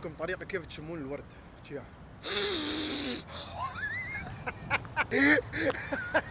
لكم طريقة كيف تشمون الورد؟ شيا